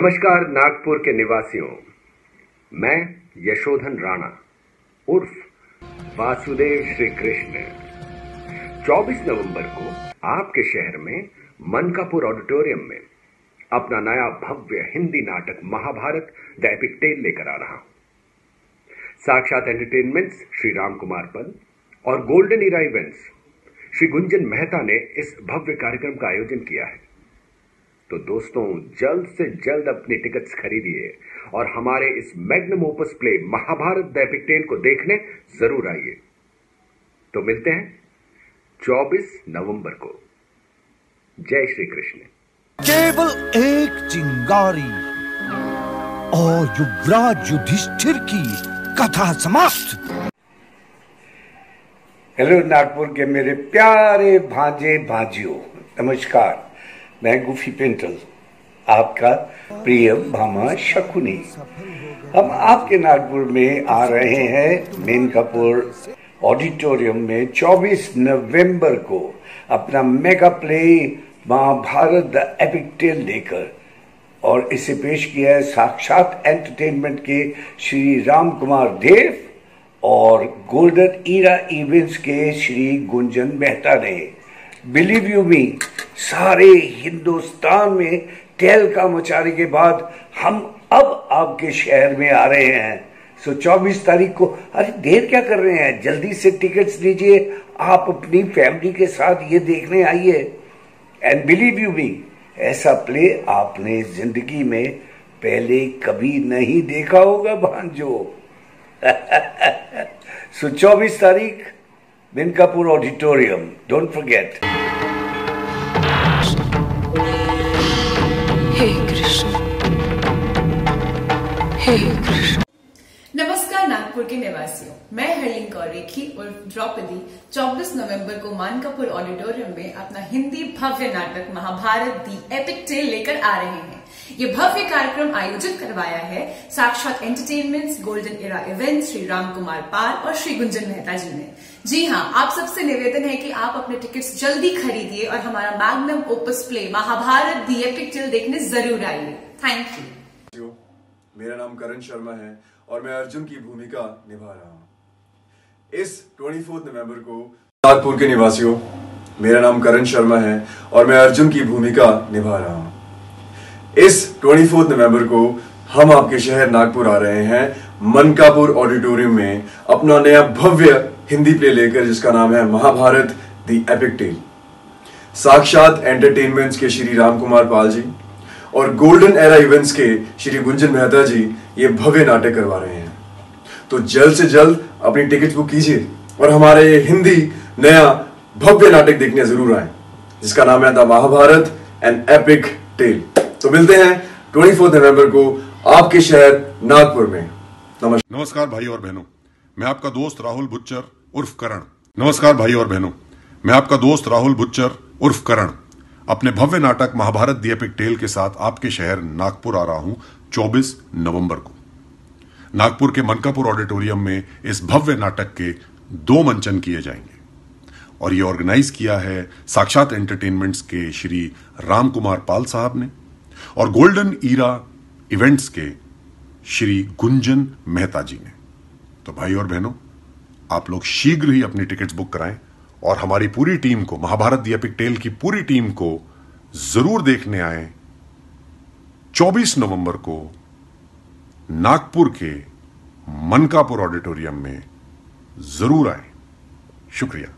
नमस्कार नागपुर के निवासियों। मैं यशोधन राणा, उर्फ़ वासुदेव श्री कृष्ण 24 नवंबर को आपके शहर में मनकापुर ऑडिटोरियम में अपना नया भव्य हिंदी नाटक महाभारत द एपिक टेल लेकर आ रहा हूँ। साक्षात एंटरटेनमेंट्स श्री राम कुमार पल और golden era events Shri Gunjan Mehta ने इस भव्य कार्यक्रम का आयोजन किया है। तो दोस्तों जल्द से जल्द अपनी टिकट्स खरीदिए और हमारे इस magnum opus play Mahabharata the epic tale को देखने ज़रूर आइए। तो मिलते हैं 24 नवंबर को। जय श्री कृष्ण। केवल एक चिंगारी और युवराज युधिष्ठिर की कथा समाप्त। हेलो नागपुर के मेरे प्यारे भांजे भाजियों नमस्कार। मैं गुफी पेंटल, आपका प्रिय भामा शकुनी। हम आपके नागपुर में आ रहे हैं मेन कपूर ऑडिटोरियम में 24 नवंबर को अपना mega play Mahabharata the epic tale लेकर और इसे पेश किया है साक्षात एंटरटेनमेंट के श्री राम कुमार देव और गोल्डन ईरा इवेंट्स के श्री गुंजन मेहता ने। बिलीव यू मी सारे हिंदुस्तान में टेल का मचाने के बाद हम अब आपके शहर में आ रहे हैं। सो 24 तारीख को, अरे, देर क्या कर रहे हैं? जल्दी से टिकट्स लीजिए। आप अपनी फैमिली के साथ ये देखने आइए। एंड बिलीव यू मी ऐसा प्ले आपने ज़िंदगी में पहले कभी नहीं देखा होगा, भांजो। सो 24 तारीख Minkapur ऑडिटोरियम डोंट forget. नमस्कार नागपुर के निवासियों, मैं हरलिंग कौर रेखी और द्रौपदी 24 नवंबर को मानकापुर ऑडिटोरियम में अपना हिंदी भव्य नाटक महाभारत दी एपिक टेल लेकर आ रहे हैं। ये भव्य कार्यक्रम आयोजित करवाया है Sakshat entertainments golden era event Shri Ram Kumar Pal और श्री गुंजन मेहता जी ने। जी हाँ आप सबसे निवेदन है कि आप अपने टिकट्स जल्दी खरीदिए और हमारा magnum opus play Mahabharata the epic tale देखने ज़रूर आइए। थैंक यू मेरा नाम करण शर्मा है और मैं अर्जुन की भूमिका निभा रहा हूँ। इस 24 नवंबर को नागपुर के निवासियों, मेरा नाम करण शर्मा है और मैं अर्जुन की भूमिका निभा रहा हूँ। इस 24 नवंबर को हम आपके शहर नागपुर आ रहे हैं। मनकापुर ऑडिटोरियम में अपना नया भव्य हिंदी प्ले लेकर, जिसका नाम है Mahabharat, the epic tale. Sakshat entertainments के श्री राम कुमार पाल जी और गोल्डन एरा इवेंट्स के श्री गुंजन मेहता जी ये भव्य नाटक करवा रहे हैं। तो जल्द से जल्द अपनी टिकट बुक कीजिए और हमारे हिंदी नया भव्य नाटक देखने ज़रूर आए, जिसका नाम है the Mahabharata and epic tale तो मिलते हैं ट्वेंटी फोर्थ नवंबर को आपके शहर नागपुर में। नमस्कार। नमस्कार भाई और बहनों, मैं आपका दोस्त राहुल बुच्चर उर्फ़ करण। नमस्कार भाई और बहनों, मैं आपका दोस्त राहुल बुच्चर उर्फ़ करण। अपने भव्य नाटक महाभारत दी एपिक टेल के साथ आपके शहर नागपुर आ रहा हूँ 24 नवंबर को। नागपुर के मनकापुर ऑडिटोरियम में इस भव्य नाटक के दो मंचन किए जाएँगे। और ये ऑर्गेनाइज किया है साक्षात एंटरटेनमेंट्स के श्री राम कुमार पाल साहब ने और गोल्डन ईरा इवेंट्स के श्री गुंजन मेहता जी ने। तो भाई और बहनों, आप लोग शीघ्र ही अपनी टिकट्स बुक कराएँ। और हमारी पूरी टीम को, महाभारत दी एपिक टेल की पूरी टीम को ज़रूर देखने आए। 24 नवंबर को नागपुर के मनकापुर ऑडिटोरियम में ज़रूर आए। शुक्रिया।